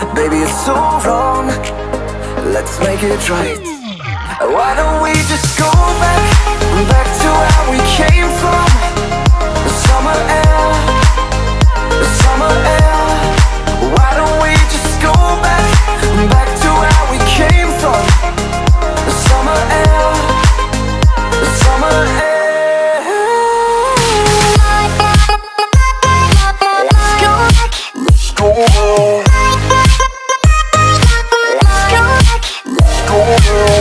Baby, it's so wrong. Let's make it right. Why don't we just go back? Back to where we came from. The Summer air. The Summer air. Why don't we just go back? Back to where we came from. The Summer air. The Summer air. Let's go back Let's go back. Oh.